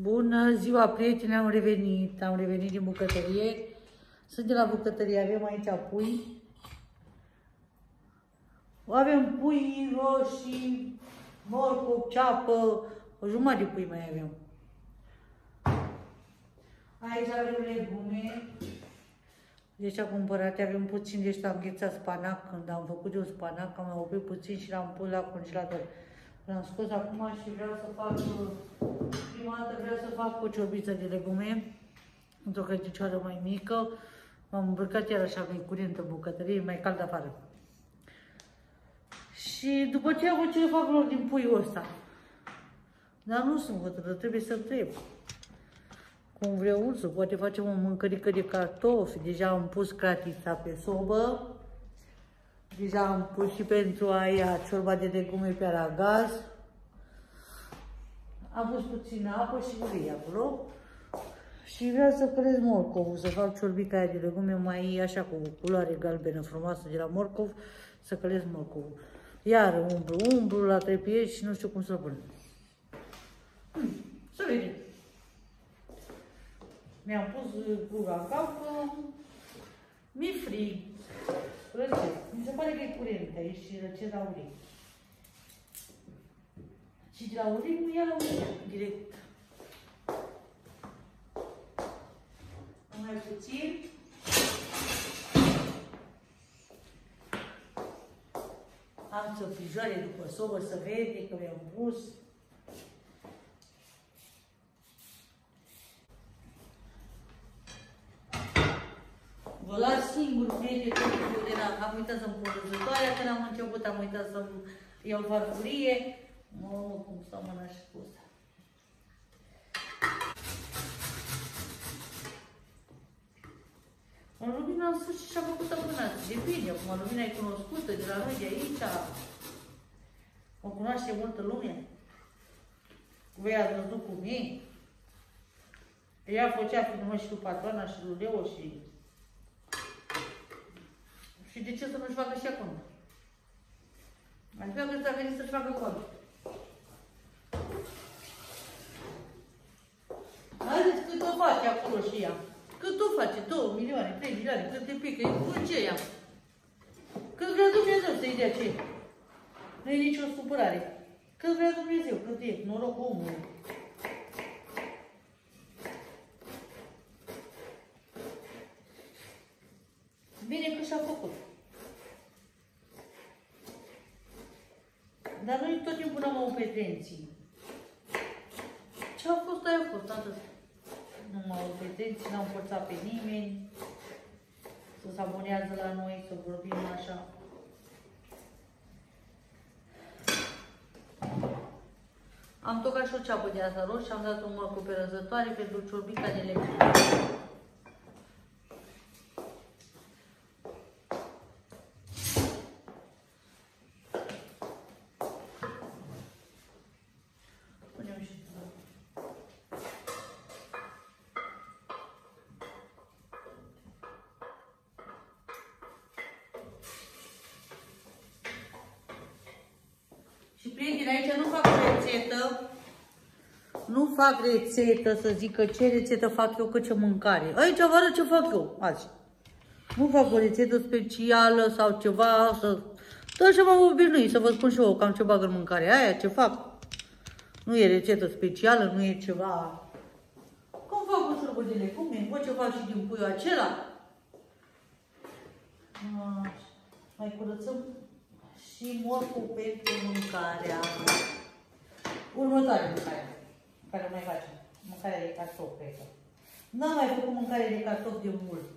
Bună ziua, prieteni, am revenit, am revenit din bucătărie. Sunt de la bucătărie, avem aici pui. Avem pui roșii, morcov, ceapă, o jumătate de pui mai avem. Aici avem legume. Deci am cumpărat, avem puțin de ăștia înghețat spanac. Când am făcut de un spanac, am oprit puțin și l-am pus la congelator. L-am scos acum și vreau să fac, prima dată vreau să fac o ciorbiță de legume, într-o căticioară mai mică. M-am îmbrăcat iar așa că e curent în bucătărie, e mai cald afară. Și după ce am ce le fac lor din puiul ăsta. Dar nu sunt hotărât, trebuie să întreb. Cum vreau ursul, poate facem o mâncărică de cartofi. Deja am pus cratița pe sobă. Deja am pus și pentru aia ciorba de legume pe aragaz. Am pus puțină apă și ulei acolo. Și vreau să crez morcovul, să fac ciorbica aia de legume mai așa cu culoare galbenă frumoasă de la morcov, să călesc morcovul. Iar umbru, umbru la trepie și nu știu cum să pun. Hmm, să vedem. Mi-am pus gura în cap că mi-e frig. Răcesc. Mi se pare că e curent aici și răcesc la ulei. Și de la ulei nu ia la ulei, direct. Mai puțin. Am țăpijoare după sobă să vede că mi-am pus. Vă las singur, prieteni, tot de la... Am uitat să-mi pun răzătoarea, când am început am uitat să-mi iau farfurie. Mamă, cum stau mâna și cu asta. În lumina în sfârșit și-a făcut abonați. Depinde, acum lumina e cunoscută de la noi de aici. O cunoaște multă lume. Voi ați văzut cu mine. Ea făcea filmă și cu patrona și lui Leo și... Și de ce să nu-și facă și acum? Adică că s-a venit să-și facă cont. Haideți cât o face acolo și ea. Cât o face? 2 milioane, 3 milioane, cât te pică? E ce ea? Cât vrea Dumnezeu să-i dea ce? Nu e nicio supărare. Cât vrea Dumnezeu, cât e, noroc omului. Bine că și-a făcut. Dar noi tot timpul n-am avut pretenții. Ce a fost, aia a fost, atât. Nu m-au avut pretenții, n-am forțat pe nimeni să se abonează la noi, să vorbim așa. Am tocat și o ceapă de asta roșie și am dat un mărcu pe răzătoare pentru ciorbica de lemn. Și prieteni, aici nu fac rețetă, nu fac rețetă să zic că ce rețetă fac eu, că ce mâncare. Aici vă arăt ce fac eu azi. Nu fac o rețetă specială sau ceva, să... Dar așa m-am obișnuit, să vă spun și eu cam ce bag în mâncare. Aia, ce fac. Nu e rețetă specială, nu e ceva... Cum fac cu șurbă de legume, văd ce fac și din puiul acela. Mai curățăm și morcul pentru mâncarea. Următoarea mâncare care mai facem. Mâncarea de cartofi, cred că. N-am mai făcut mâncare de cartofi de mult.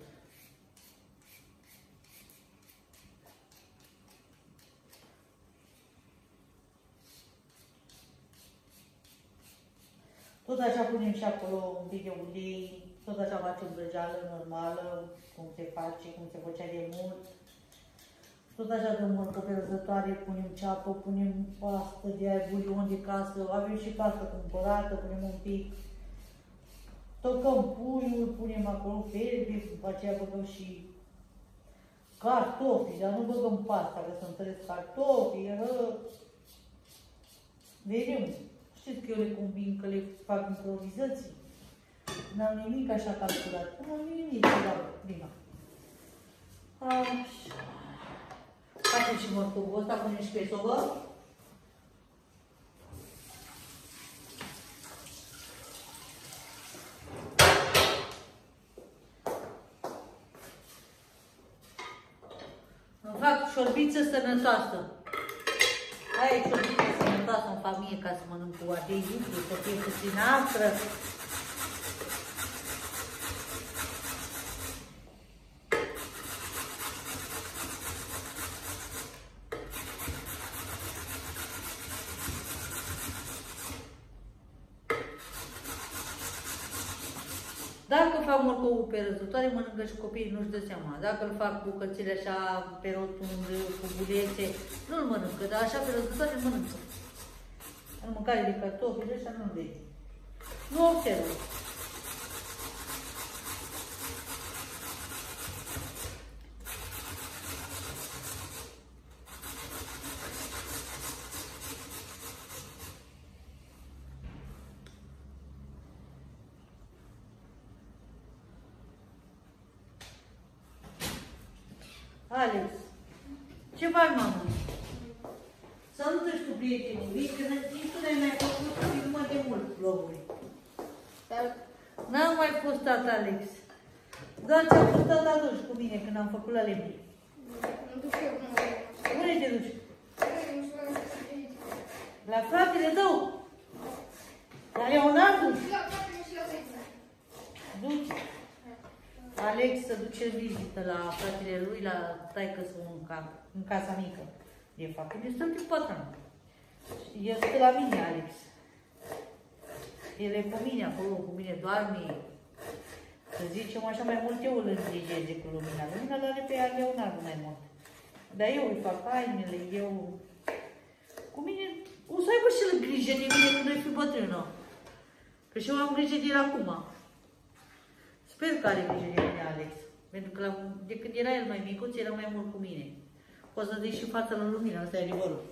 Tot așa punem și acolo un pic de ulei, tot așa facem brăjeală normală, cum se face, cum se făcea de mult. Tot așa dăm morcă pe răzătoare, punem ceapă, punem pastă de aia, bulion de casă, avem și pastă cumpărată, punem un pic. Tocăm puiul, punem acolo ferbe, după aceea băgăm și cartofi, dar nu băgăm pasta, că să întăresc cartofi, hă. Vedem. Știți că eu le combin, că le fac improvizații. N-am nimic așa calculat. N-am nimic, da, prima. Așa. Facem și morcovul ăsta, punem și pe sobă. Îmi fac șorbiță sănătoasă. Aia e șorbiță sănătoasă în familie ca să mănânc cu ardei dublu, să fie puțin astră. Dacă fac morcovul pe răzătoare, mănâncă și copiii, nu-și dă seama. Dacă îl fac cu cățile așa pe rotund, cu bulețe, nu-l mănâncă, dar așa pe răzătoare îl mănâncă. În mâncare de cartofi, așa nu de. Nu observă. Alex, ce faci, mamă? Salută și tu prietenii, vii că nici tu n-ai mai făcut filmă de mult vloguri. Dar N-am mai postat, Alex. Doar ți-am postat atunci cu mine când am făcut la lemn. nu duc eu cum mă Unde te duci? Nu știu la ce La fratele tău? La Leonardo? La toate nu știu la ce Duci. Alex să duce în vizită la fratele lui, la taică în, ca, în casa mică. De fapt, unde stă pe pătran. El stă la mine, Alex. El e cu mine acolo, cu mine doarme. Să zicem așa, mai mult eu îl îngrijeze cu lumina. Lumina doare pe ea Leonardo mai mult. Dar eu îi fac hainele, eu... Cu mine, o să aibă și el grijă de mine când voi fi bătrână. Că și eu am grijă de el acum. Sper că are grijă de mine, Alex. Pentru că la, de când era el mai micuț, era mai mult cu mine. Poți să zici și fața la lumină, asta e adevărul.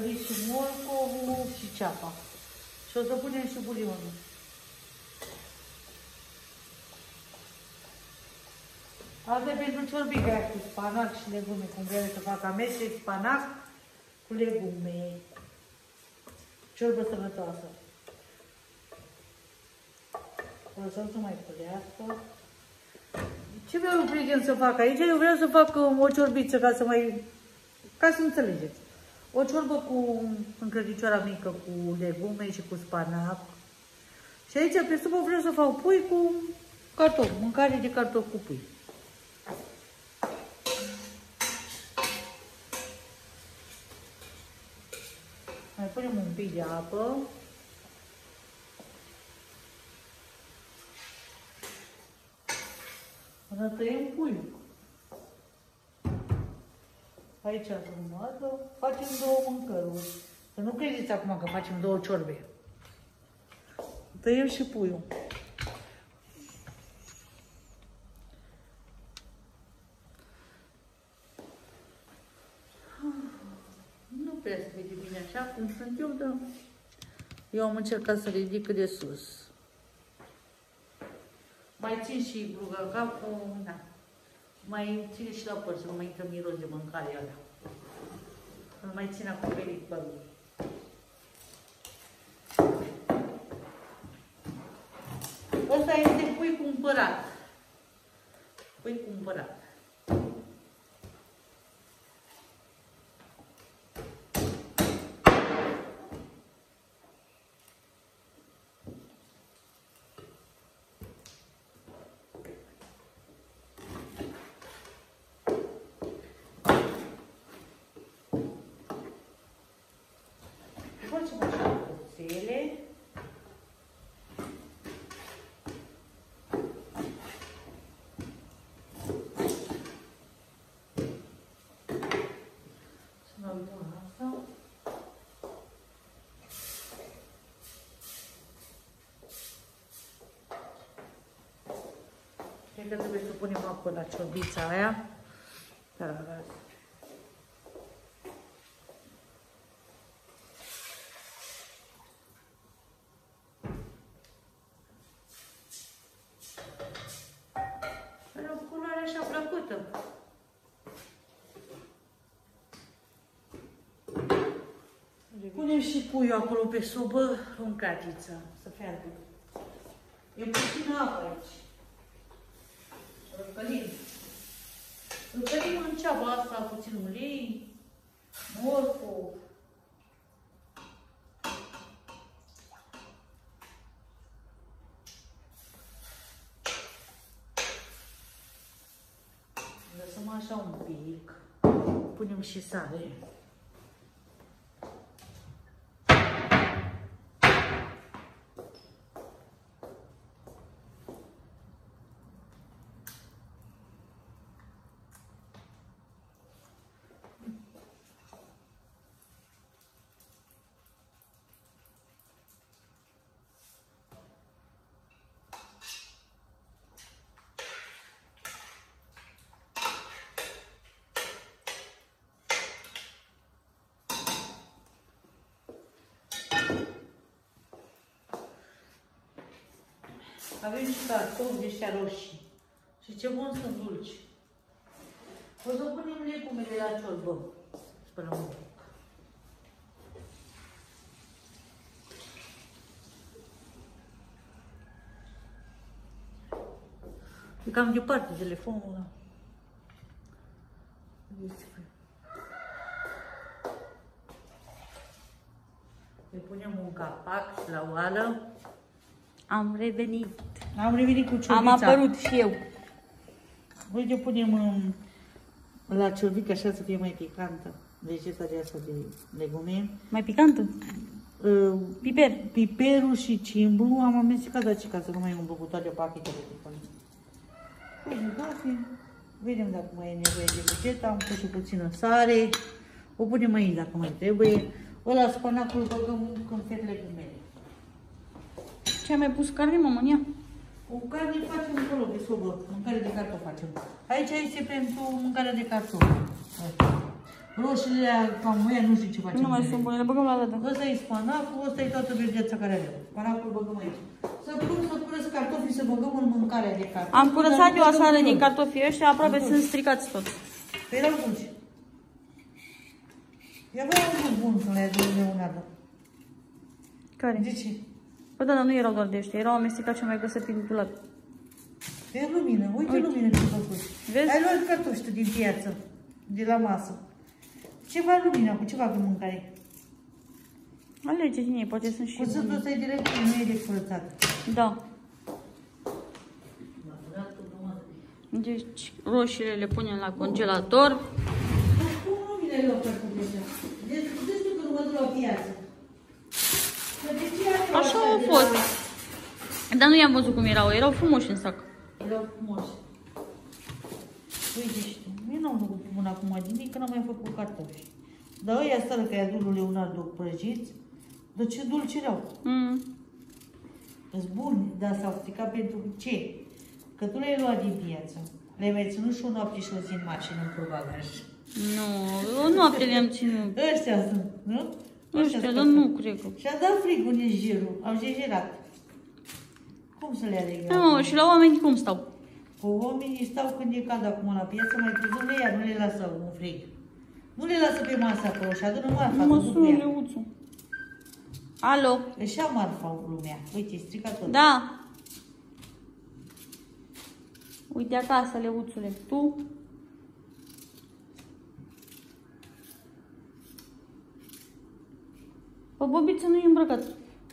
S-a tărit și morcovul și ceapa. Și o să punem și bulionul. Asta e pentru ciorbica aia cu spanac și legume, cum vrem să fac amestec, spanac cu legume. Ciorbă sănătoasă. O lăsăm să mai pălească. Ce vreau, prieten, să fac aici? Eu vreau să fac um, o ciorbiță ca să mai... ca să înțelegeți. O ciorbă cu încredincioara mică, cu legume și cu spanac. Și aici pe supă vreau să fac pui cu cartofi, mâncare de cartofi cu pui. Mai punem un pic de apă. Până tăiem puiul. Aici frumos, facem două mâncăruri. Să nu credeți acum că facem două ciorbe. Tăiem și puiul. Nu prea se vede bine așa cum sunt eu, dar eu am încercat să ridic cât de sus. Mai țin și bruga capul, da. Mai ține și la păr, să nu mai intră miros de mâncare alea. Îl mai țin acoperit părul. Ăsta este pui cumpărat. Pui cumpărat. Cred că trebuie să punem apă la ciorbița aia. Da, da, da. Are o culoare așa plăcută. Punem și puiul acolo pe sobă, în catiță, să fiarbă. E puțină apă aici. Răcălim. Răcălim în ceaba asta puțin ulei, morcov. Lăsăm așa un pic. Punem și sare. Avem și cartofi de ăștia roșii. Și ce bun sunt dulci. O să punem legumele la ciorbă. Spărăm un pic. E cam departe telefonul ăla. Uite-te. Îi punem un capac și la oală. Am revenit. Am revenit cu ciorbița. Am apărut și eu. Uite, punem um, la ciorbică așa să fie mai picantă. Vegeta de asta de legume. Mai picantă? Uh, Piper. piperul și cimbru am amestecat aici ca să nu mai umblu cu toate pachetele de până. Pune gafe. Vedem dacă mai e nevoie de vegeta. Am pus și puțină sare. O punem aici dacă mai trebuie. Ăla spanacul băgăm când fie legumele. Ce ai mai pus carne, mama, în ea? Cu carne facem acolo de sobă, mâncare de cartofi facem. Aici este pentru mâncarea de cartofi. Roșiile cam muia, nu știu ce facem. Nu mai cu ele. sunt bune, le băgăm la dată. Ăsta e spanacul, ăsta e toată verdeața care are. Spanacul băgăm aici. Să pun să curăț cartofii, să băgăm în mâncarea de cartofi. Am curățat Dar eu nu aseară băgăm din în cartofii ăștia, aproape sunt stricați tot. Păi erau dulci. Eu vreau un bun să le aduc Leonardo. Care? De ce? Păi da, dar nu erau doar de ăștia, erau amestecați și mai găsit prin dulap. E lumină, uite, Uite. lumină ce făcut. Vezi? Ai luat cartofi tu din piață, de la masă. Ce fac lumina cu ce fac în mâncare? Alege din ei, poate sunt și Cuțătul bune. ăsta e direct, nu e de curățat. Da. Deci, roșiile le punem la congelator. Cum lumina e luat cartofi ăștia? Deci, puteți tu că nu mă duc la piață. Că de ce are Așa ăștia au de fost. la- Dar nu i-am văzut cum erau, erau frumoși în sac. Erau frumoși. Uite și tu, eu n-am făcut până acum nimic, că n-am mai făcut cartofi. Dar ăia stară că i-a lui Leonardo prăjiți, dar ce dulci erau. Mm. Îs buni, dar s-au stricat pentru ce? Că tu le-ai luat din piață. Le-ai mai ținut și o noapte și o zi în mașină în bagaj. Nu, o noapte le-am ținut. Ăștia sunt, nu? Nu Ăștia știu, sunt. dar nu cred că. Și-a dat frigul nejerul, au jejerat. Cum să le aleg Da, mă, și la oameni cum stau? Cu oamenii stau când e cald acum la piață, mai târziu le ia, nu le lasă în frig. Nu le lasă pe masă acolo și adună marfa. Nu mă cu sună ea. leuțul. Alo? Își ia marfa lumea. Uite, e stricat tot. Da. Uite acasă, leuțule. Tu? Bă, Bobiță nu e îmbrăcat.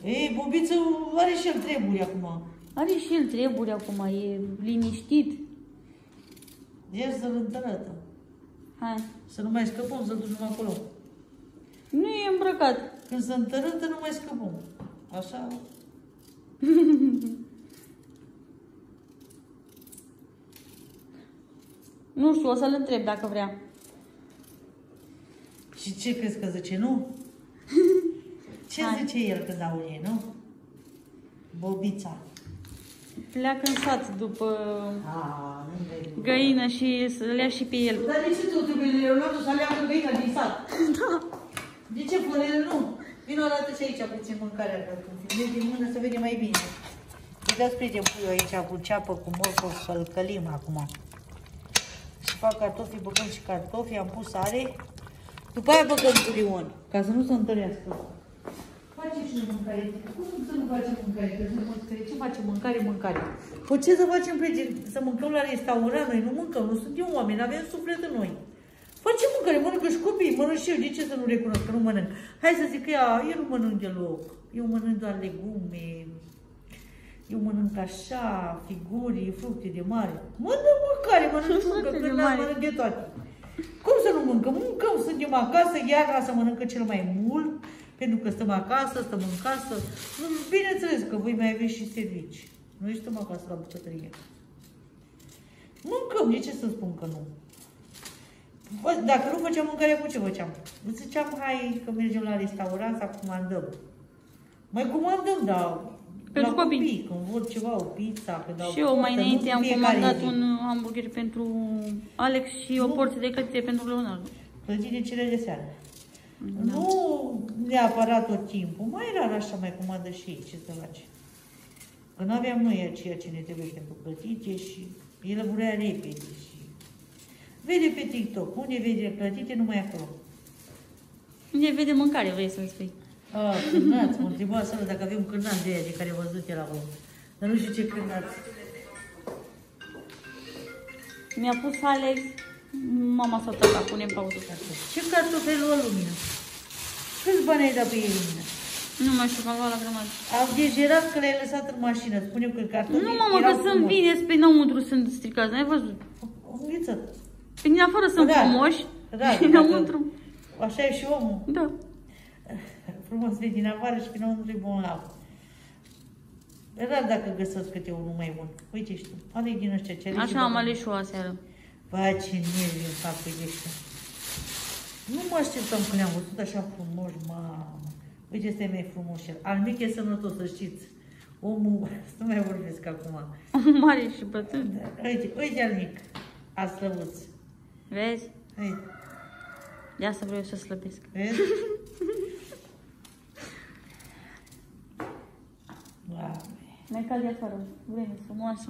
Ei, Bobiță are și el treburi acum. Are și el treburi acum, e liniștit. El să-l întărătă. Hai. Să nu mai scăpăm, să ducem acolo. Nu e îmbrăcat. Când se întărâtă, nu mai scăpăm. Așa? Nu știu, o să-l întreb dacă vrea. Și ce crezi că zice, nu? Ce Hai. zice el când aude, nu? Bobița. Pleacă în sat după Ah, nu vrei. găină și să le ia și pe el. Dar de ce tu trebuie Leonardo să aleagă găina din sat? Da. De ce fără el nu? Vino arată și aici puțin mâncarea că ne din mână să vede mai bine. Îți dați prieten puiul aici cu ceapă, cu morcov, să-l călim acum. Și fac cartofi, băgăm și cartofi, am pus sare. După aia băgăm bulion, ca să nu se întărească. Facem și noi mâncare. Cum să nu facem mâncare? Că nu mâncare. Ce facem? Mâncare, mâncare. Păi ce să facem, prieteni? Să mâncăm la restaurant? Noi nu mâncăm, nu suntem oameni, avem suflet în noi. Facem mâncare, mănâncă și copiii, mănânc și eu. De ce să nu recunosc că nu mănânc? Hai să zic că ea, eu nu mănânc deloc. Eu mănânc doar legume, eu mănânc așa, figuri, fructe de mare. Mănânc mâncare, mănânc fructe, Fructe de că n-am mare. mănânc de toate. Cum să nu mâncăm? Mâncăm, suntem acasă, iarna să mănâncă cel mai mult, pentru că stăm acasă, stăm în casă. Nu, Bineînțeles că voi mai aveți și servici. Noi stăm acasă la bucătărie. Mâncăm, de ce să spun că nu? Bă, dacă nu făceam mâncare, cu ce făceam? Îți ziceam, hai că mergem la restaurant să comandăm. Mai comandăm, dar Pentru la copii. copii, când vor ceva, o pizza, când au Și eu mai tortă, nu înainte am fiecare comandat zi. un hamburger pentru Alex și o Nu. porție de clătite pentru Leonardo. Plătite cele de seară. Da. Nu neapărat tot timpul, mai rar așa mai comandă și ei, ce să faci. Că nu aveam noi ceea ce ne trebuie pentru plătite și el vrea repede și... Vede pe TikTok, unde vede plătite, numai acolo. Unde vede mâncare, vrei să spui. Ah, cârnați, mă întreba să dacă avem cârnați de aia de care văzut el acolo. Dar nu știu ce cârnați. Mi-a pus Alex, mama s-a tăcat, punem pauză. Ce cartofi ai luat lumină? Câți bani ai dat pe ei lumină? Nu mai știu că am luat la grămadă. Am degerat că le-ai lăsat în mașină. Spunem că cartofii Nu, mamă, că erau sunt frumoși. bine, pe înăuntru sunt stricați, n-ai văzut? Înghițat. Pe din afară sunt Da. frumoși, Da, și înăuntru. Așa e și omul. Da. Frumos de din afară și pe înăuntru e bun la E rar dacă găsesc câte unul mai bun. Uite și tu, alegi din ăștia ce alegi Așa și am băgăm. ales și o aseară. Vai, ce nervi îmi fac pe ăștia. Nu mă așteptam când le-am văzut așa frumos, mamă. Uite, ăsta e mai frumos și el. Al mic e sănătos, să știți. Omul, să nu mai vorbesc acum. Mare și bătrân. Uite, uite al mic. A slăbuț. Vezi? Uite, De asta vreau să slăbesc. vezi? Doamne. Mai cald de afară. Vreme frumoasă.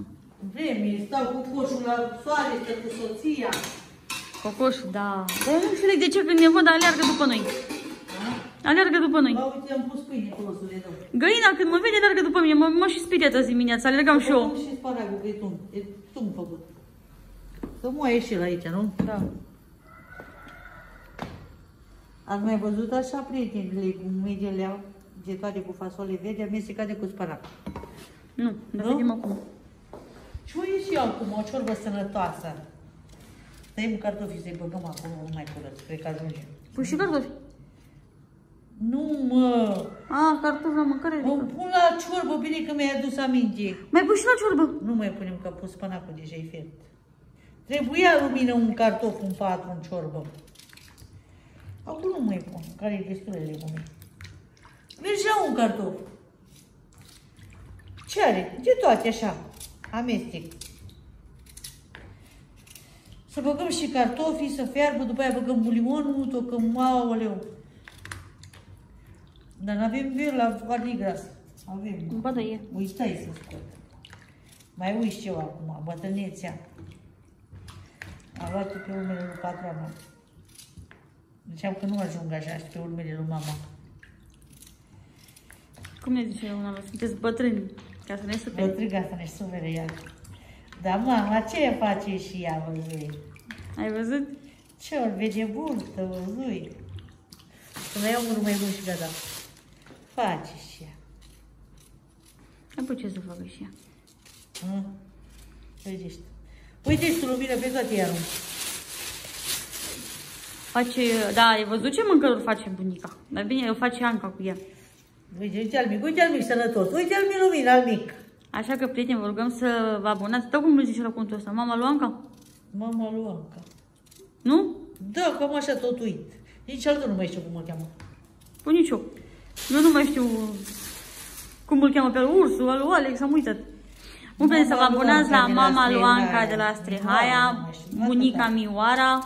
Vreme, stau cu coșul la soare, stă cu soția. Cocoșul, da. Dar eu nu înțeleg de ce când ne văd aleargă după noi. Aleargă după noi. Ba, uite, am pus pâine acolo să le dau. Găina când mă vede aleargă după mine. Mă, mă și speriat azi dimineața. Alergam și eu. Am și sparagul, că e tun. E tun făcut. Să moaie și el aici, nu? Da. Ați mai văzut așa, prieteni, legumele de toate cu fasole verde amestecate cu sparac. Nu, dar Nu? vedem acum. Și uite și eu acum, o ciorbă sănătoasă. Tăiem cartofii să-i băgăm acolo mai curăț, cred că ajunge. Pui și cartofi. Nu, mă! Ah, cartofi la mâncare. O adică. pun la ciorbă, bine că mi-ai adus aminte. Mai pui și la ciorbă. Nu mai punem că a pus spanacul deja e fiert. Trebuia lumină un cartof, un patru, în ciorbă. Acum nu mai pun, care e destul de legume. Deja un cartof. Ce are? De toate așa. Amestec. Să băgăm și cartofii, să fiarbă, după aia băgăm bulionul, tocăm, aoleu. Dar nu avem vir la ardei gras. Avem. Ba da, e. Uitai să scot. Mai uiți ceva acum, bătrânețea. Am luat pe urmele lui patrona. Ziceam că nu ajung așa și pe urmele lui mama. Cum ne zice una Sunteți bătrâni. Ca să ne superi. Bătrâga să ne sufere ea. Dar mama, ce face și ea, văzui? Ai văzut? Ce ori vede burtă, văzui? Să mai iau unul mai bun și gata. Face și ea. Apoi ce să facă și ea? Hă? Uite și tu. Uite și tu lumină pe toate iarul. Face, da, ai văzut ce mâncăruri face bunica? Dar bine, o face Anca cu ea. Uite, uite al mic, uite al mic sănătos, uite al mic lumină, al mic. Așa că, prieteni, vă rugăm să vă abonați. Dă cum îl zice la contul ăsta? Mama lui Anca? Mama lui Anca. Nu? Da, cam așa tot uit. Nici altul nu mai știu cum o cheamă. Păi nici eu. Eu nu mai știu cum îl cheamă pe al ursul, al lui Alex, am uitat. Nu vreți să vă Mama abonați la Luanca de la mama Luanca Strihaia. de la Da, Strihaia, mă, și bunica atâta. Mioara.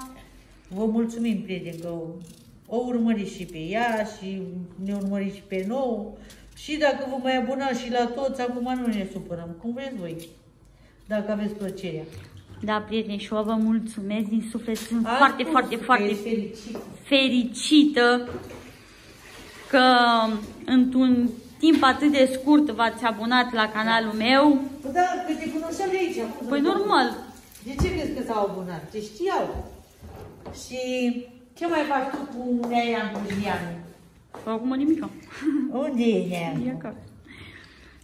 Vă mulțumim, prieteni, că o urmăriți și pe ea și ne urmăriți și pe nou. Și dacă vă mai abonați și la toți, acum nu ne supărăm, cum vreți voi. Dacă aveți plăcerea. Da, prieteni, și eu vă mulțumesc din suflet. Sunt Am foarte, spus foarte, că foarte ești fericit. fericită că într-un timp atât de scurt v-ați abonat la canalul meu. Păi da, că te cunoșteam de aici. cum să Păi nu- normal. De ce crezi că s-au abonat? Te știau. Și ce mai faci tu cu Nea Andrulianu? Acum nimic. Unde e Nea? E acasă.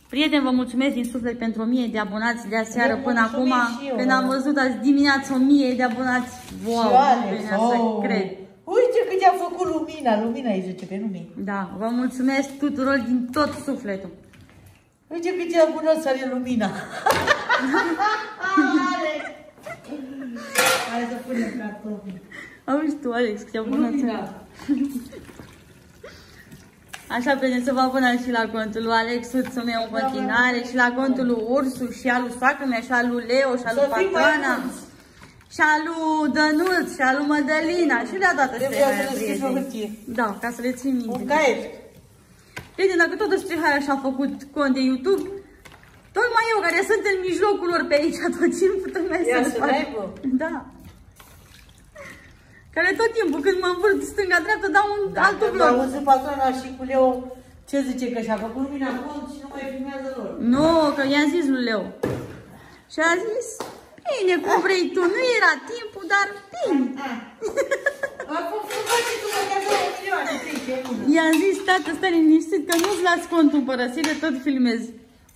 Prieteni, vă mulțumesc din suflet pentru 1000 de abonați de aseară Vă până acum. mulțumim și eu. Când am văzut azi dimineață 1000 de abonați, wow, Și nu Alex, venea oh. să cred. Uite cât i-a făcut lumina, lumina îi zice pe nume. Da, vă mulțumesc tuturor din tot sufletul. Uite cât i-a bună să are lumina. Alex! Hai să punem cartofi. Auzi tu, Alex, că te-am bună Lumina. Așa, prieteni, să vă abonați și la contul lui Alex, soțul meu în continuare, și la contul lui Ursu, și al lui soacră mea, și al lui Leo, și al lui Să fim mai Patrana, mulți. și al lui Dănuț, și al lui Mădălina, și le-a dat Trebuia ăștia să mea, le scrii pe prieteni. hârtie. Da, ca să le țin Un minte. caiet. Prieteni, dacă tot despre Haia și-a făcut cont de YouTube, tocmai eu, care sunt în mijlocul lor pe aici tot timpul, tocmai Ia să-l să fac. aibă. Da. Care tot timpul, când mă învârt stânga-dreapta, dau un altul Dar vlog. auzi patrona și cu Leo ce zice că și-a făcut lumina cont și nu mai filmează lor. Nu, că i-am zis lui Leo. Și a zis, bine, cum vrei tu, nu era timpul, dar bine. Acum cum faci tu mă de două milioane, trei pe lună? I-am zis, tată, stai liniștit, că nu-ți las contul în părăsire, tot filmez.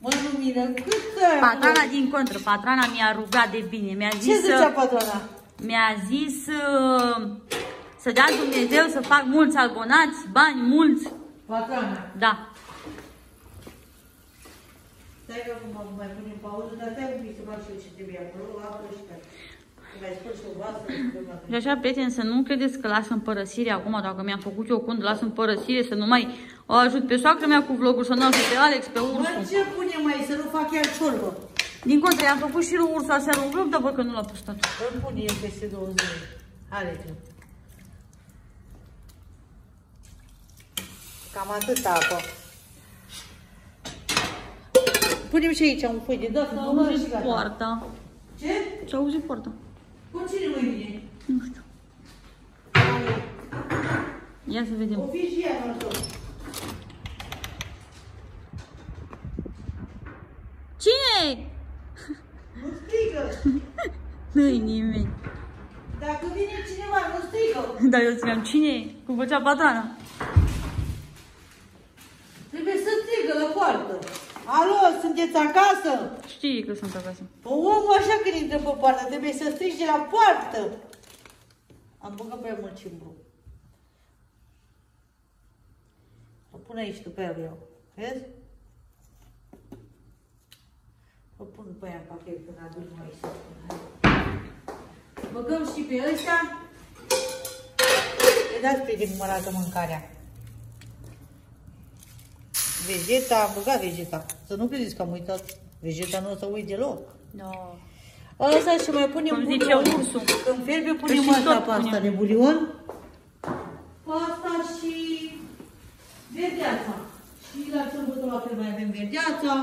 Mă, lumină, cât Patrana din contră, patrana mi-a rugat de bine, mi-a Ce zis, zicea să, patrona? Mi-a zis uh, să dea Dumnezeu să fac mulți abonați, bani mulți, Patrona. da. Stai că mă mai punem pauză, dar stai un pic să fac și eu ce trebuie acolo, apă și pe. Că mai spun și o vasă, și Și așa, prieteni, să nu credeți că las în părăsire acum, dacă mi-am făcut eu cont, las în părăsire, să nu mai o ajut pe soacră mea cu vlogul, să nu ajut pe Alex, pe Mă, Ursu. ce pune mai să nu fac iar ciorbă? Din contră, i-am făcut și lui Ursu aseară un vlog, dar văd că nu l-a postat. Îl pun el peste două zile. Are tu. Cam atât apă. Punem și aici un foi de dat. S-a auzit poarta. Ce? S-a auzit poarta. Cu cine mai vine? Nu știu. Ia să vedem. O fi și ea, nu știu. Cine? Nu strigă. Nu-i nimeni. Dacă vine cineva, nu strigă. Dar eu țineam cine? Cum făcea patrana. Trebuie să strigă la poartă. Alo, sunteți acasă? Știi că sunt acasă. Omul așa când intră pe poartă, trebuie să strigi de la poartă. Am băgat prea mult cimbru. O pun aici după aia eu. Vezi? O pun după aia în pachet când aduc mai să pun. Băgăm și pe ăștia. Vedeți prieteni cum arată mâncarea. Vegeta, am băgat vegeta. Să nu credeți că am uitat. Vegeta nu o să uit deloc. No. Asta și mai punem Cum zice bulion. ursul. Când fierbe Că punem și asta, tot pasta punem. de bulion. Pasta și verdeața. Și la sărbătul la fel mai avem verdeața.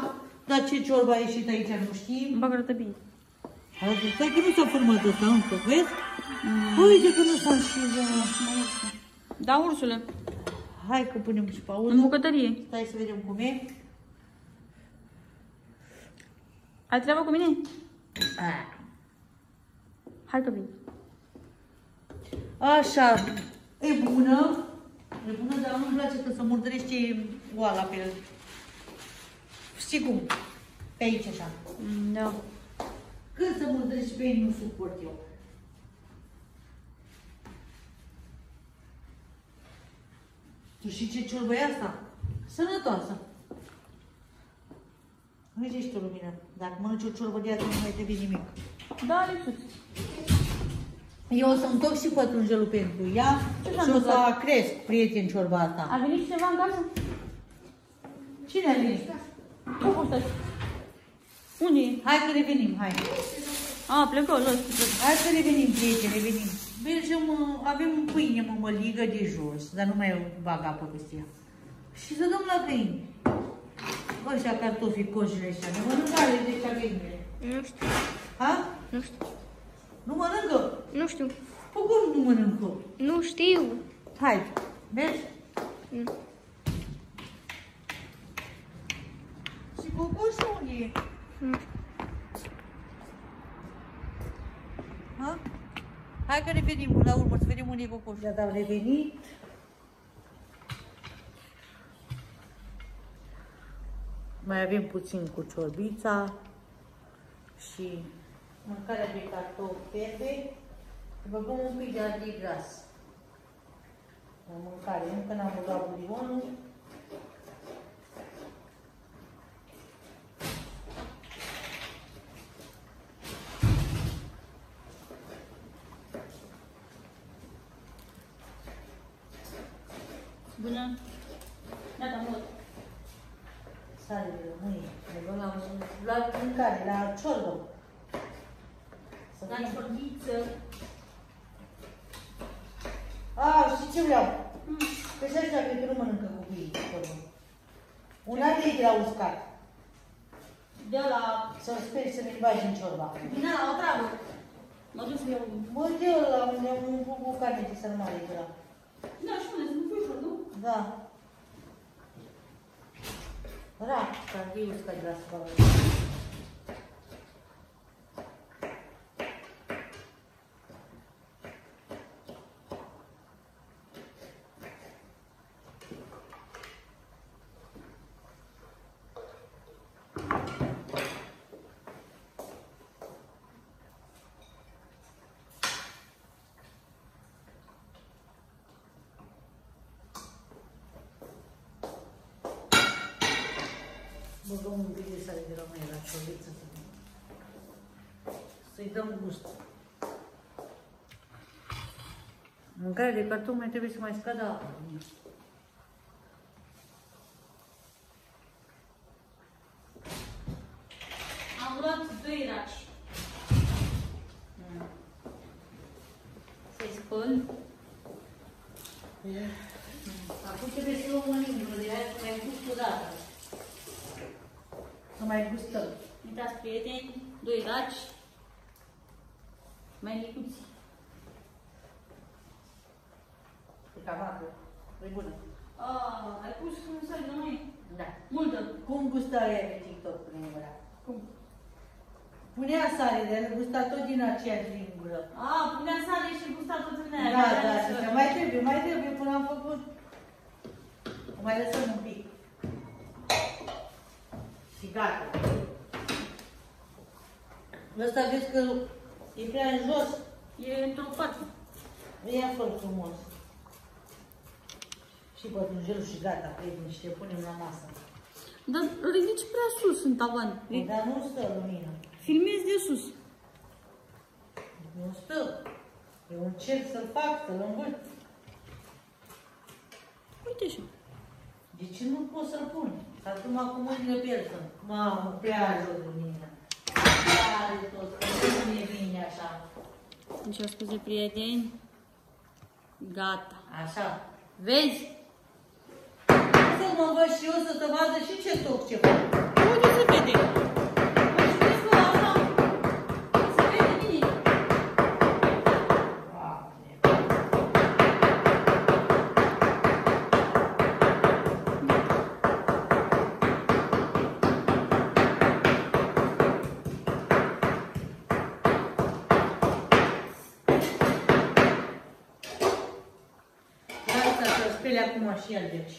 Dar ce ciorba a ieșit aici nu știm. Bagă arată bine. Arată, Stai că nu s-a format ăsta încă, vezi? Uite că nu s-a și... Da, ursule. Hai că punem și În pauză. bucătărie. Stai să vedem cum e. Ai treabă cu mine? Ah. Hai că vin. Așa, e bună. E bună, dar nu-mi place că se murdărește oala pe el. Știi cum? Pe aici așa. Mm, Da. Când se murdărește pe ei, nu suport eu. Tu știi ce ciorbă e asta? Sănătoasă. Nu ești o lumină. Dacă mănânci o ciorbă de asta, nu mai trebuie nimic. Da, Alexus. Eu o să-mi toc și pătrunjelul pentru ea Ce s-a și o să întâmplat? cresc, prieten, ciorba asta. A venit cineva în casă? Cine a venit? Ce a fost asta? Unde e? Hai că revenim, hai. A, plecă, lăs. Hai să revenim, prieteni, revenim. Mergem, uh, avem pâine mămăligă de jos, dar nu mai bag apă peste ea. Și să dăm la câini. Ăștia cartofii cojile ăștia, ne mănâncă ale de ăștia găinile. Nu știu. Ha? Nu știu. Nu mănâncă? Nu știu. Păi cum nu mănâncă? Nu știu. Hai, mergi? Nu. Și cocoșul unde e? Nu știu. Ha? Hai că revenim până la urmă, să vedem unde e cocoșul. Gata, am revenit. Mai avem puțin cu ciorbița și mâncarea de cartofi fierbe. Băgăm un pic de ardei gras. La mâncare, încă n-am băgat bulionul. Bună. Gata, mult. Sare de mâine. Ne luăm la, la mâncare, la ciorbă. Să La fim- ciorbiță. A, știi ce vreau? Mm. Pe și așa, cred că nu mănâncă copiii ciorbă. Un ardei de la uscat. De la... Să-l speri să ne bagi în ciorba. Vine la o travă. Mă duc să iau... Mă, de la unde am un cu carne de sarmale de la. Da, și unde sunt ușor, nu? Da. Ra, ardei uscat un pic de sare de la mâine la ciorbiță să să-i dăm gust. Mâncarea de carton mai trebuie să mai scadă apă. Am luat doi raci. Să-i spăl. Acum trebuie să luăm o lingură de aia să mai gust o dată. Să mai gustăm. Uitați, prieteni, doi raci. Mai micuți. E cam apă. E bună. Ah, ai pus în sări de noi? Da. Multă. Cum gusta aia pe TikTok, lingura? Cum? Punea sare, dar le gusta tot din aceeași lingură. A, punea sare și gusta tot în aia. Da, da, și așa. Mai trebuie, mai trebuie până am făcut. O mai lăsăm un pic. Și gata. Ăsta vezi că e prea în jos. E într-o parte. Ia fă frumos. Și pătrunjelul și gata, prieteni, și le punem la masă. Dar ridici prea sus în tavan. Păi, Dar nu stă lumină. Filmezi de sus. Nu stă. Eu încerc să-l fac, să-l învăț. Uite așa. De ce nu pot să-l pun? Acum cu mâinile pe el sunt. Mamă, prea jos lumină. Prea de tot, că nu e bine așa. Deci, scuze, prieteni. Gata. Așa. Vezi? Să mă văd și eu să te vadă și ce toc ce fac. Uite se vede. Și el, deci.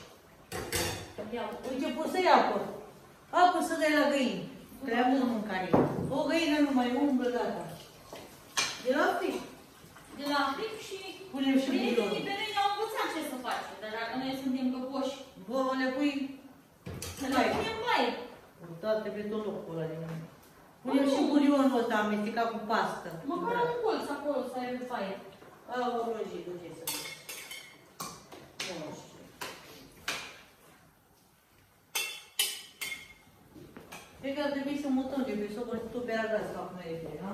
Ia, Uite, poți să-i apă. Apă să dai la găini. Prea mult mâncare. O găină numai umblă, gata. De la fric. De la fric și Punem și prietenii bulion. pe noi au învățat ce să facem. Dar dacă noi suntem găpoși, Bă, le pui să le punem baie. toate pe tot locul ăla de mine. Punem și bulionul ăsta amestecat cu pastă. Măcar un colț acolo să ai baie. A, o rojică, ce să zic. Nu știu. Cred că ar trebui să mutăm de pe sobă tot pe argaz, că acum e bine, da?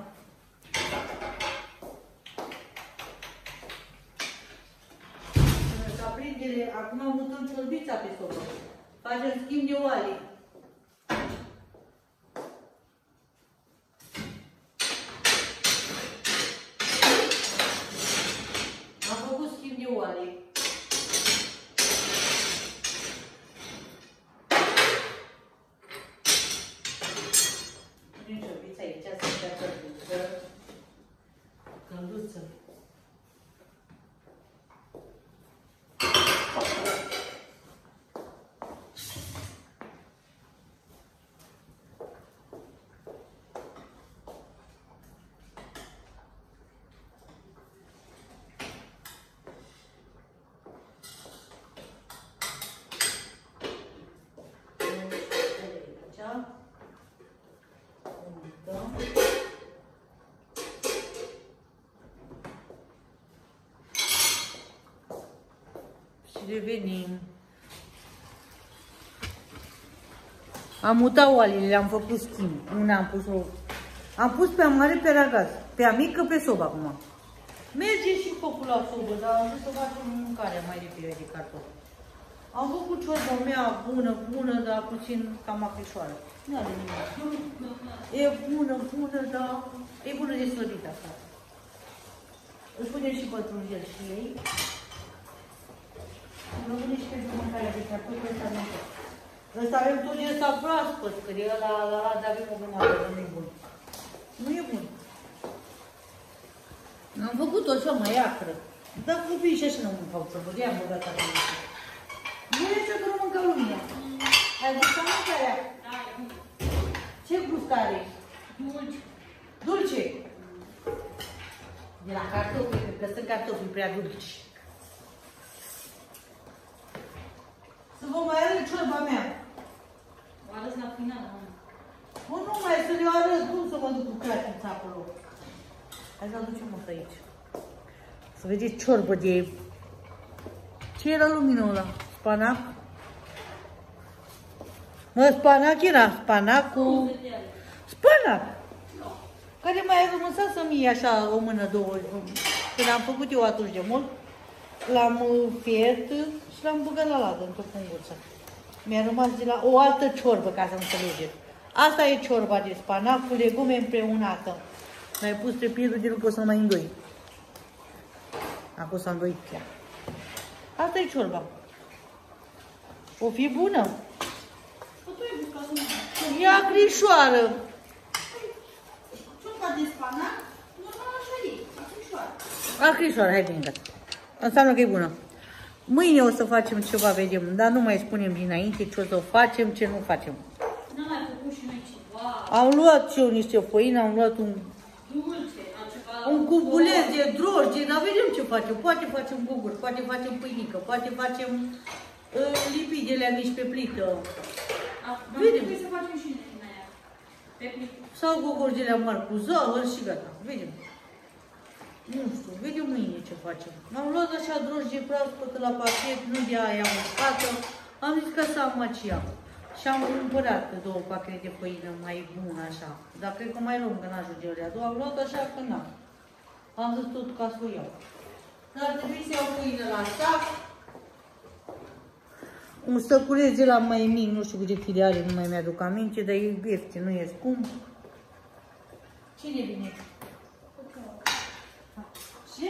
Să aprindere, acum mutăm ciorbița pe sobă. Facem schimb de oale. Am făcut schimb de oale. Prin ciorbița aici să fie călduță. Călduță. Aici. Mutăm. Și revenim. Am mutat oalele, le-am făcut schimb. Una am pus-o... Am pus pe a mare pe ragaz, pe a mică pe sobă acum. Merge și focul la sobă, dar am vrut să facem mâncare mai repede de cartofi. Am făcut ciorba mea bună, bună, dar puțin cam acrișoară. Nu are nimic. E bună, bună, dar e bună de slăbit asta. Își punem și pătrunjel și ei. Rămâne și pentru mâncarea de cartofi, ăsta avem tot. Ăsta avem tot din ăsta proaspăt, că e ăla, ăla, dar avem o grămadă, dar nu e bun. Nu e bun. Am făcut-o așa mai acră. Dar copiii și așa nu mâncau ciobă, de am băgat acolo. Nu e ce că nu mânca lumea. Ai gustat mâncarea? Ce gust are? Dulce. Dulce? De la cartofi, cred că sunt cartofi prea dulci. Să vă mai arăt ciorba mea. O arăți la final, mă. O, nu mai să le arăt cum să mă duc cu cratița acolo. Hai să aducem o aici. Să vedeți ciorbă de... Ce era luminul ăla? Spanac? Mă, spanac era. Spanac cu... Spanac! Care mai a rămas să-mi iei așa o mână, două. Când am făcut eu atunci de mult, l-am uh, fiert și l-am băgat la ladă într-o punguță. Mi-a rămas de la o altă ciorbă, ca să înțelegeți. Asta e ciorba de spanac cu legume împreunată. Mai pus trepierul de nu pot să mai îndoi. Acum s-a îndoit chiar. Asta e ciorba. O fi bună. E acrișoară. Ciorba de spanac, normal așa e, afișoară. Acrișoară, hai bine, gata. Înseamnă că e bună. Mâine o să facem ceva, vedem, dar nu mai spunem dinainte ce o să facem, ce nu facem. N-am mai făcut și noi ceva Am luat și eu niște făină, am luat un, dulce, altceva. un cubuleț de drojdie, dar vedem ce facem. Poate facem guguri, poate facem pâinică, poate facem uh, lipidele mici pe plită. Acum Vedem. trebuie să facem și din aia. Pe plică. Sau gogorgele mari cu zahăr și gata. Vedem. Nu știu, vedem mâine ce facem. Am luat așa drojdie proaspătă la pachet, nu de aia uscată. Am zis că să am macia. Și am cumpărat două pachete de făină mai bună așa. Dar cred că mai luăm, că n-ajunge alea două. Am luat așa că n-am. Am zis tot ca să o iau. Dar ar trebui să iau făină la sac. Un stăculeț de la mai mic, nu știu câte chile are, nu mai mi-aduc aminte, dar e ieftin, nu e scump. Cine vine? Ce?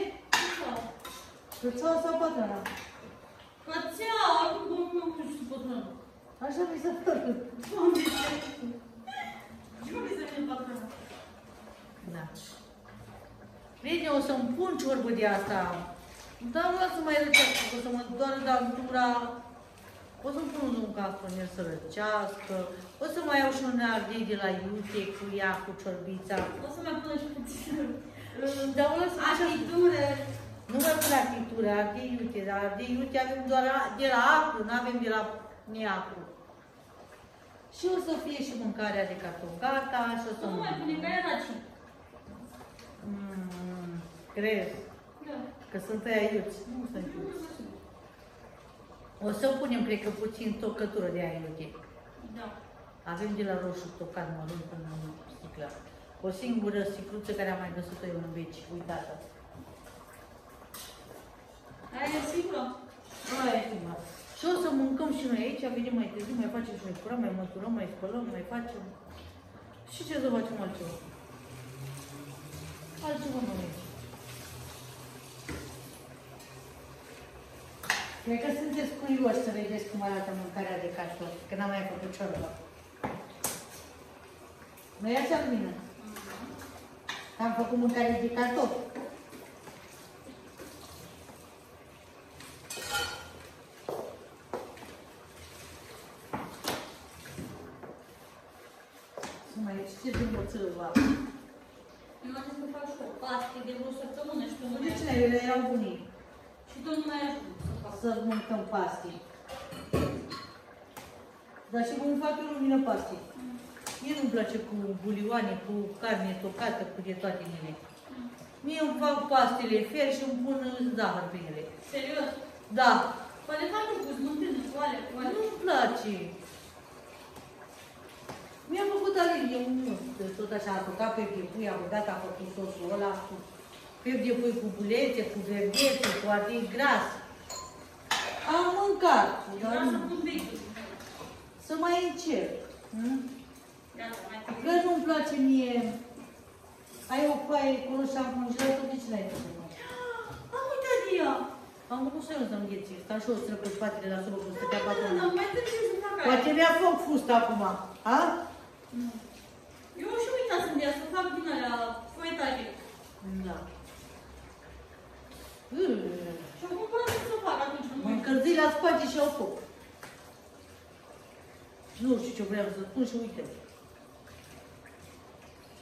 Cățeaua sau patrona? Cățeaua, acum nu nu știu patronul. Așa mi se pare. Ce mai să fie patronul? Da. Bine, o să-mi pun ciorbă de asta. Dar nu să mai răcească, că o să mă doară dantura. O să-mi pun un castonel să răcească. O să mai iau și un ardei de la iute cu ea, cu ciorbița. O să mai pună și puțin. Dar o lăsă așa. Achitură. Nu mai pun achitură, ardei iute, dar ardei iute avem doar a- de la acru, nu avem de la neacru. Și o să fie și mâncarea de cartofi gata și o să Nu mai pune ca era ce. Mm, crezi Da. că sunt aia iuți. Nu sunt iuți. O să punem, cred că, puțin tocătură de aia iute. Da. Avem de la roșu tocat mărunt până în sticlă. O singură sticluță care am mai găsit-o eu în veci, uitată. Aia e sigură? Aia e prima. Și o să mâncăm și noi aici, venim mai târziu, mai facem și noi curăm, mai măturăm, mai spălăm, mai facem. Și ce să facem altceva? Altceva nu e. Cred că sunteți curioși să vedeți cum arată mâncarea de cartofi, că n-am mai făcut ciorbă. Nu e așa, Lumina? Am făcut mâncare de cartofi. Să mai ce de moțără va. Eu am zis că fac și o paste de vreo săptămână și tu nu De cine ele erau bunii? Și tu nu mai ajung să fac. Să mâncăm paste. Dar și cum fac eu lumină paste. Mie nu-mi place cu bulioane, cu carne tocată, cu de toate mine. Mie îmi fac pastele fer și îmi pun zahăr pe ele. Serios? Da, Păi le fac cu smântână, cu alea, cu alea. nu-mi place. Mi-a făcut alergie un tot așa, a tocat pe de pui, a băgat, a făcut sosul ăla cu pep de pui cu bulețe, cu verdețe, cu ardei gras. Am mâncat, Eu dar vreau să nu. pun vechi. să mai încerc. hm? Gata, mai Că trebuie. nu-mi place mie. Ai o foaie cu roșu am congelat, de ce n-ai făcut? Am uitat de ea. Am făcut să eu să îngheți. Stau și eu să cu spatele la sobă, cum stătea Da, patronul. mai trebuie să fac aia. Poate mi-a foc fusta acum. A? Nu. Eu și uitasem de ea, să fac din alea foietate. Da. Și am cumpărat să fac atunci. Mă încălzi la spate și au foc. Nu știu ce vreau să spun și uite. Ce nu e și uite.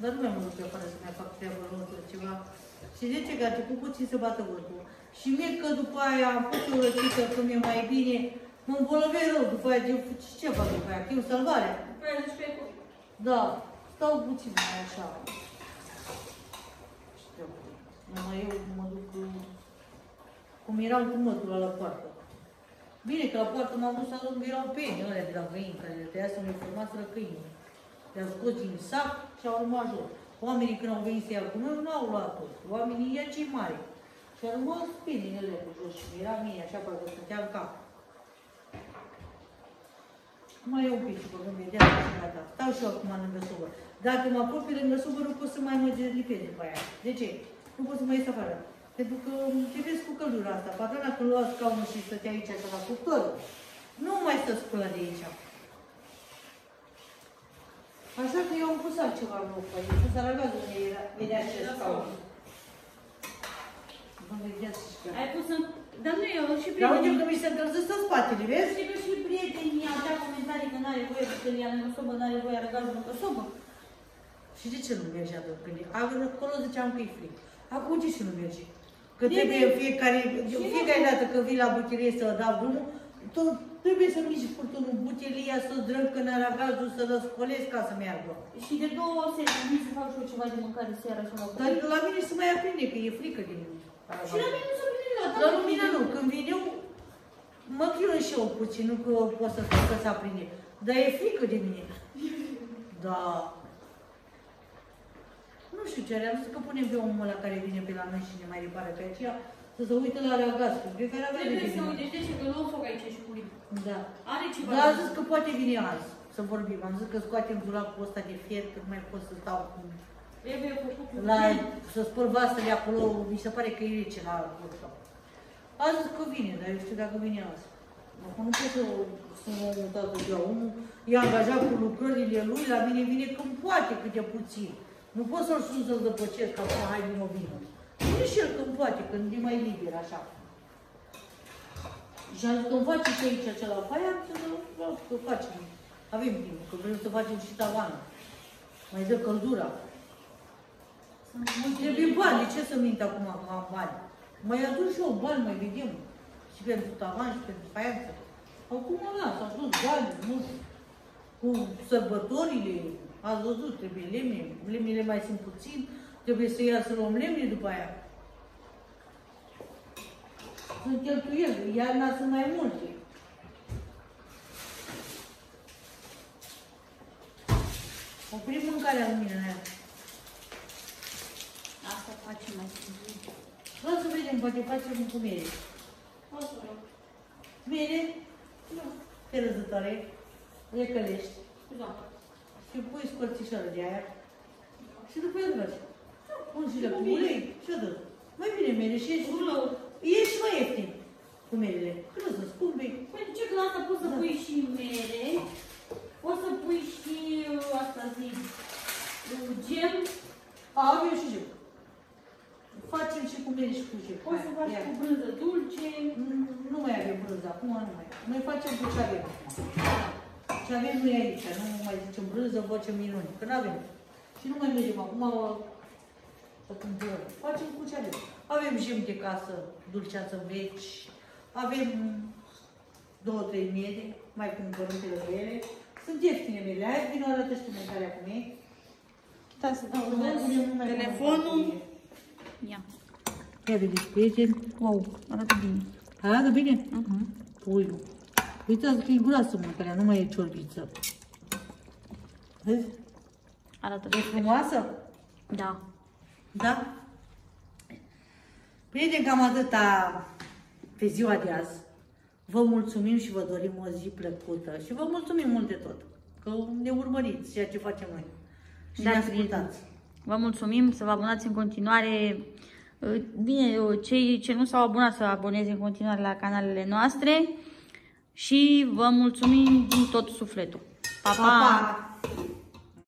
Dar nu mi-am văzut pe afară să mai fac treabă lor ceva. Și de ce că a început puțin să bată vântul. Și mie că după aia am pus o răcită că mi-e mai bine, mă îmbolnăvesc rău după aia. De, ce fac după aia? Chiu salvarea. După aia zici că e copil. Da, stau puțin mai așa. Știu. Numai eu mă duc cu- cum eram cu mătul la poartă. Bine că la poartă m-am dus să arunc, erau peni ălea de la găini, care le tăia să le formaseră câini. Le-au scos din sac și au rămas jos. Oamenii când au venit să ia cu noi, nu au luat tot. Oamenii ia cei mari. Și au rămas penile pe jos și era mie așa, parcă stătea în cap. Mai e un pic și vorbim imediat și gata. Stau și eu acum lângă sobă. Dacă mă apropii lângă sobă, nu pot să mai mă dezlipesc după aia. De ce? Nu pot să mă ies afară. Pentru că te vezi cu căldura asta. Patrona când lua scaunul și stătea aici așa la cuptor, nu mai stă spălă de aici. Așa că eu am pus altceva în loc. Am pus aragazul unde era, era acest scaun. Vă vedeți și că... Ai pus în... Dar nu eu, și Dar uite prietenii. că mi se încălzește spatele, vezi? Știi că și prietenii au dat comentarii că n-are voie să ia lângă sobă, n-are voie arăgazul lângă sobă. Și de ce nu merge atât când e? Acolo ziceam că e fric. Acum de ce nu merge? Că Bine. trebuie în fiecare, Și nu- fiecare dată când vii la bucherie să dau drumul, tu trebuie să mici furtunul buchelia, să drâncă în aragazul, să răscolezi ca să meargă. Și de două săptămâni să fac și eu ceva de mâncare seara și la Dar la mine se mai aprinde, că e frică din Și la mine nu s-a prins la La lumină nu, când vin eu, mă chinui și eu puțin, nu că pot să spun că s-a aprinde. Dar e frică de mine. Da. Nu știu ce are, am zis că punem pe omul ăla care vine pe la noi și ne mai repară pe aceea, să se uite la reagaz, cu fiecare avem de Trebuie să vine. uite, știți că luăm foc aici și purim. Da. Are ceva. Dar a zis că poate vine azi să vorbim. Am zis că scoatem dulapul ăsta de fier, că nu mai pot să stau cu... Trebuie făcut cu La, să spăl vasele acolo, mi se pare că e rece la burtă. A zis că vine, dar eu știu dacă vine azi. Acum nu pot să, să mă mutat de omul, e angajat cu lucrările lui, la mine vine când poate câte puțin. Nu pot să-l sun să-l dăpăcesc acum, hai vină, vină. Vine și el când poate, când e mai liber, așa. Și am zis că îmi face și aici acela faia, am zis că vreau să facem. Avem timp, că vrem să facem și tavanul. Mai dă căldura. Îmi trebuie bani, de ce să mint acum că am bani? Mai aduc și eu bani, mai vedem. Și pentru tavan, și pentru faianță. Acum da, s-au dus bani, nu știu. Cu sărbătorile, ați văzut, trebuie lemne, lemnele mai sunt puțin, trebuie să ia să luăm lemne după aia. Sunt cheltuieli, iarna sunt mai multe. Oprim mâncarea în mine, aia. Asta facem mai simplu. Vreau să vedem, poate facem cu mere. O să rog. Mere? Nu. Pe răzătoare. Le călești. Da. Și pui scorțișoră de aia. Și după el faci. Un și cu ulei și o dă. Mai bine mere și ești, e și mai ieftin cu merele. Că nu sunt scumpe. Păi ce că la asta poți să Da. pui și mere, poți să pui și, uh, asta zic, uh, gem, A, avem și gem. Facem și cu mere și cu gem. poți să Hai, faci ia. cu brânză dulce. Nu- Nu mai avem brânză, acum nu mai. Noi facem cu ce avem. Ce avem noi aici, nu mai zicem brânză, facem minuni, că nu avem. Și nu mai mergem acum să cumpărăm. Facem cu ce avem. Avem jem de casă, dulceață veci, avem două, trei miere, mai cumpărăm pe lângă ele. Sunt ieftine mele, hai vino arată și tu mâncarea cum e. Da, să dau Nu mai punem numai telefonul. Ia. Ia vedeți, prieteni. Wow, arată bine. Arată bine? Uh-huh. Puiul. Uitați că e groasă mâncarea, nu mai e ciorbiță. Vezi? Arată E bine. frumoasă? Da. Da? Prieteni, cam atâta pe ziua de azi. Vă mulțumim și vă dorim o zi plăcută și vă mulțumim mult de tot că ne urmăriți ceea ce facem noi și Da, ne ascultați. Vă mulțumim să vă abonați în continuare. Uh, Bine, uh, cei ce nu s-au abonat să aboneze în continuare la canalele noastre și vă mulțumim din tot sufletul. Pa, pa! Pa, pa!